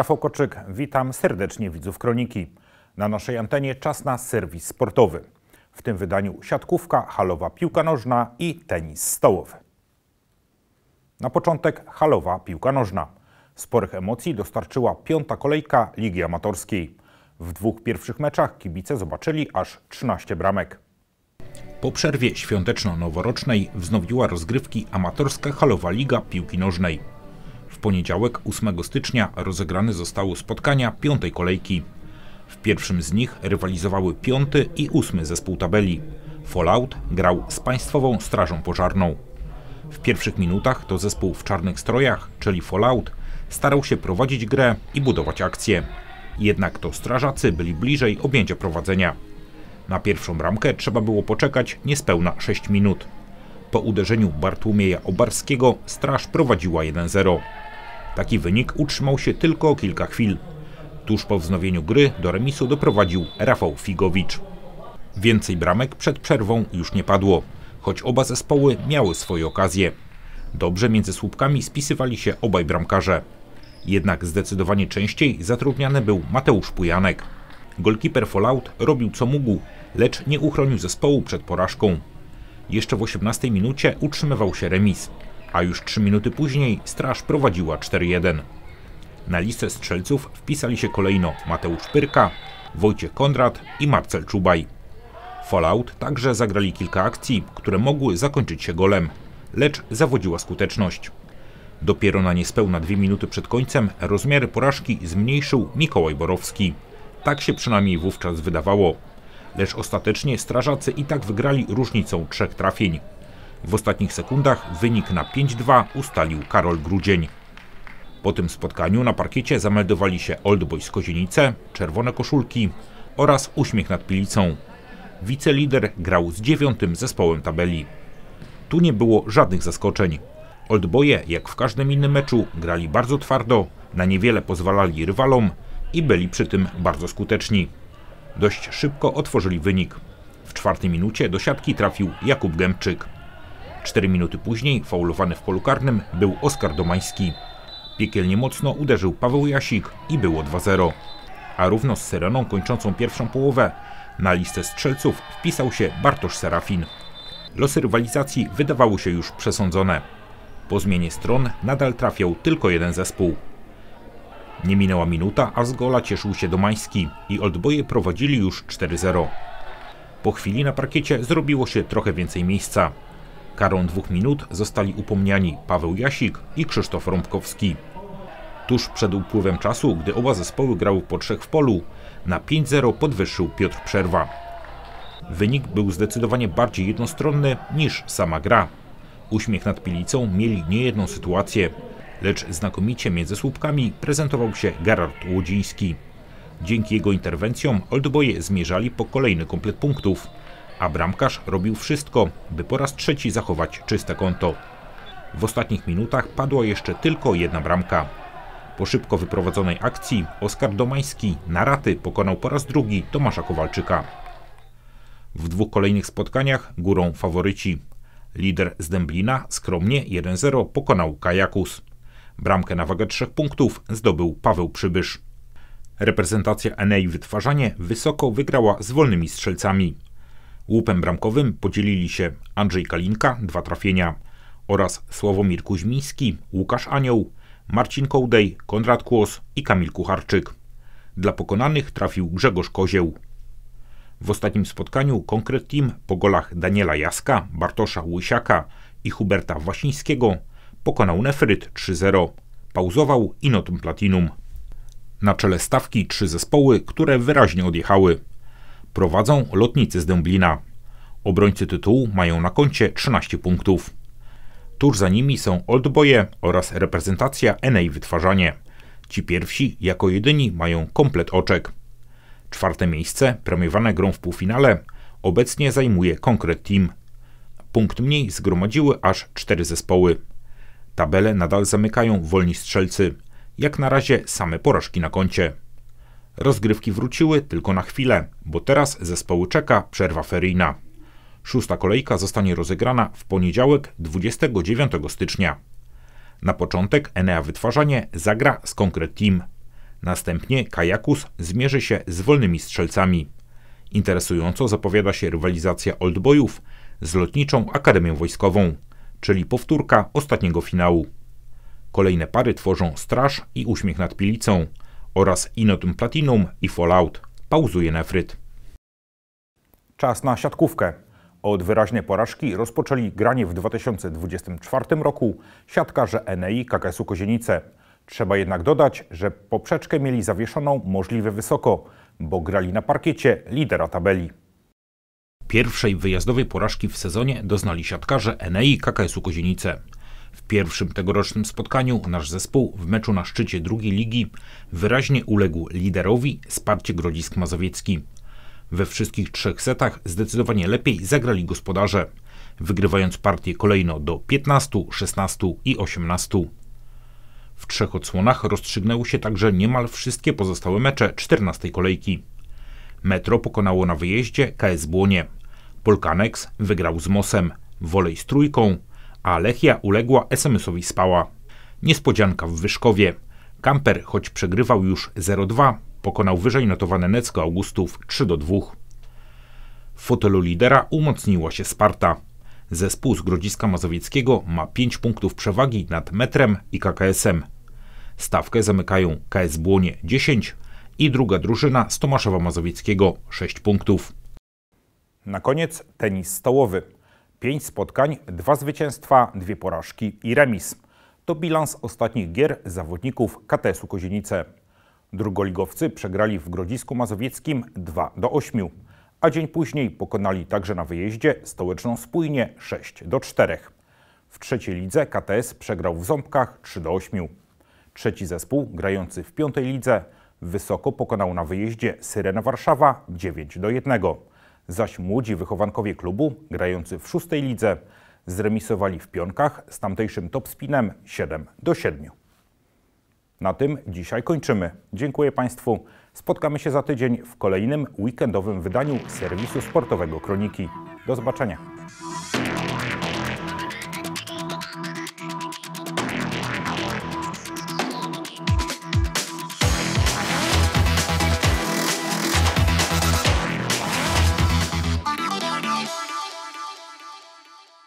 Rafał Koczyk, witam serdecznie widzów Kroniki. Na naszej antenie czas na serwis sportowy. W tym wydaniu siatkówka, halowa piłka nożna i tenis stołowy. Na początek halowa piłka nożna. Sporych emocji dostarczyła piąta kolejka Ligi Amatorskiej. W dwóch pierwszych meczach kibice zobaczyli aż 13 bramek. Po przerwie świąteczno-noworocznej wznowiła rozgrywki amatorska halowa Liga Piłki Nożnej. Poniedziałek 8 stycznia rozegrane zostały spotkania piątej kolejki. W pierwszym z nich rywalizowały piąty i ósmy zespół tabeli. Fallout grał z Państwową Strażą Pożarną. W pierwszych minutach to zespół w czarnych strojach, czyli Fallout, starał się prowadzić grę i budować akcję. Jednak to strażacy byli bliżej objęcia prowadzenia. Na pierwszą bramkę trzeba było poczekać niespełna 6 minut. Po uderzeniu Bartłomieja Obarskiego straż prowadziła 1-0. Taki wynik utrzymał się tylko kilka chwil. Tuż po wznowieniu gry do remisu doprowadził Rafał Figowicz. Więcej bramek przed przerwą już nie padło, choć oba zespoły miały swoje okazje. Dobrze między słupkami spisywali się obaj bramkarze. Jednak zdecydowanie częściej zatrudniany był Mateusz Pujanek. Golkiper Fallout robił co mógł, lecz nie uchronił zespołu przed porażką. Jeszcze w 18 minucie utrzymywał się remis, a już 3 minuty później straż prowadziła 4-1. Na listę strzelców wpisali się kolejno Mateusz Pyrka, Wojciech Kondrat i Marcel Czubaj. Fallout także zagrali kilka akcji, które mogły zakończyć się golem, lecz zawodziła skuteczność. Dopiero na niespełna dwie minuty przed końcem rozmiary porażki zmniejszył Mikołaj Borowski. Tak się przynajmniej wówczas wydawało. Lecz ostatecznie strażacy i tak wygrali różnicą trzech trafień. W ostatnich sekundach wynik na 5-2 ustalił Karol Grudzień. Po tym spotkaniu na parkiecie zameldowali się Old Boys Kozienice, Czerwone Koszulki oraz Uśmiech nad Pilicą. Wicelider grał z dziewiątym zespołem tabeli. Tu nie było żadnych zaskoczeń. Oldboye, jak w każdym innym meczu, grali bardzo twardo, na niewiele pozwalali rywalom i byli przy tym bardzo skuteczni. Dość szybko otworzyli wynik. W czwartej minucie do siatki trafił Jakub Gębczyk. Cztery minuty później, faulowany w polu karnym, był Oskar Domański. Piekielnie mocno uderzył Paweł Jasik i było 2-0. A równo z Syreną kończącą pierwszą połowę na listę strzelców wpisał się Bartosz Serafin. Losy rywalizacji wydawały się już przesądzone. Po zmianie stron nadal trafiał tylko jeden zespół. Nie minęła minuta, a z gola cieszył się Domański i Oldboje prowadzili już 4-0. Po chwili na parkiecie zrobiło się trochę więcej miejsca. Karą dwóch minut zostali upomniani Paweł Jasik i Krzysztof Rąbkowski. Tuż przed upływem czasu, gdy oba zespoły grały po trzech w polu, na 5-0 podwyższył Piotr Przerwa. Wynik był zdecydowanie bardziej jednostronny niż sama gra. Uśmiech nad Pilicą mieli niejedną sytuację, lecz znakomicie między słupkami prezentował się Gerard Łodziński. Dzięki jego interwencjom Oldboje zmierzali po kolejny komplet punktów, a bramkarz robił wszystko, by po raz trzeci zachować czyste konto. W ostatnich minutach padła jeszcze tylko jedna bramka. Po szybko wyprowadzonej akcji Oskar Domański na raty pokonał po raz drugi Tomasza Kowalczyka. W dwóch kolejnych spotkaniach górą faworyci. Lider z Dęblina skromnie 1-0 pokonał Kajakus. Bramkę na wagę trzech punktów zdobył Paweł Przybysz. Reprezentacja Enei Wytwarzanie wysoko wygrała z wolnymi strzelcami. Łupem bramkowym podzielili się Andrzej Kalinka, dwa trafienia, oraz Sławomir Kuźmiński, Łukasz Anioł, Marcin Kołdej, Konrad Kłos i Kamil Kucharczyk. Dla pokonanych trafił Grzegorz Kozieł. W ostatnim spotkaniu Konkret Team po golach Daniela Jaska, Bartosza Łysiaka i Huberta Wasińskiego pokonał Nefryt 3-0. Pauzował Inotum Platinum. Na czele stawki trzy zespoły, które wyraźnie odjechały. Prowadzą lotnicy z Dęblina. Obrońcy tytułu mają na koncie 13 punktów. Tuż za nimi są Oldboye oraz reprezentacja Enej Wytwarzanie. Ci pierwsi jako jedyni mają komplet oczek. Czwarte miejsce, premiowane grą w półfinale, obecnie zajmuje Konkret Team. Punkt mniej zgromadziły aż cztery zespoły. Tabele nadal zamykają wolni strzelcy. Jak na razie same porażki na koncie. Rozgrywki wróciły tylko na chwilę, bo teraz zespoły czeka przerwa feryjna. Szósta kolejka zostanie rozegrana w poniedziałek 29 stycznia. Na początek Enea Wytwarzanie zagra z Konkret Team. Następnie Kajakus zmierzy się z wolnymi strzelcami. Interesująco zapowiada się rywalizacja oldboyów z Lotniczą Akademią Wojskową, czyli powtórka ostatniego finału. Kolejne pary tworzą Straż i Uśmiech nad Pilicą oraz Inotum Platinum i Fallout. Pauzuje Nefryt. Czas na siatkówkę. Od wyraźnej porażki rozpoczęli granie w 2024 roku siatkarze Enei KKS-u Kozienice. Trzeba jednak dodać, że poprzeczkę mieli zawieszoną możliwie wysoko, bo grali na parkiecie lidera tabeli. Pierwszej wyjazdowej porażki w sezonie doznali siatkarze Enei KKS-u Kozienice. Pierwszym tegorocznym spotkaniu nasz zespół w meczu na szczycie drugiej ligi wyraźnie uległ liderowi Sparcie Grodzisk Mazowiecki. We wszystkich trzech setach zdecydowanie lepiej zagrali gospodarze, wygrywając partię kolejno do 15, 16 i 18. W trzech odsłonach rozstrzygnęły się także niemal wszystkie pozostałe mecze 14 kolejki. Metro pokonało na wyjeździe KS Błonie. Polkanex wygrał z Mosem, Wolej z Trójką, a Lechia uległa SMS-owi Spała. Niespodzianka w Wyszkowie. Kamper, choć przegrywał już 0-2, pokonał wyżej notowane Necko Augustów 3-2. W fotelu lidera umocniła się Sparta. Zespół z Grodziska Mazowieckiego ma 5 punktów przewagi nad Metrem i KKS-em. Stawkę zamykają KS Błonie 10 i druga drużyna z Tomaszowa Mazowieckiego 6 punktów. Na koniec tenis stołowy. Pięć spotkań, dwa zwycięstwa, dwie porażki i remis. To bilans ostatnich gier zawodników KTS-u Kozienice. Drugoligowcy przegrali w Grodzisku Mazowieckim 2 do 8, a dzień później pokonali także na wyjeździe stołeczną Spójnię 6 do 4. W trzeciej lidze KTS przegrał w Ząbkach 3 do 8. Trzeci zespół, grający w piątej lidze, wysoko pokonał na wyjeździe Syrena Warszawa 9 do 1 zaś młodzi wychowankowie klubu, grający w szóstej lidze, zremisowali w pionkach z tamtejszym topspinem 7 do 7. Na tym dzisiaj kończymy. Dziękuję Państwu. Spotkamy się za tydzień w kolejnym weekendowym wydaniu serwisu sportowego Kroniki. Do zobaczenia.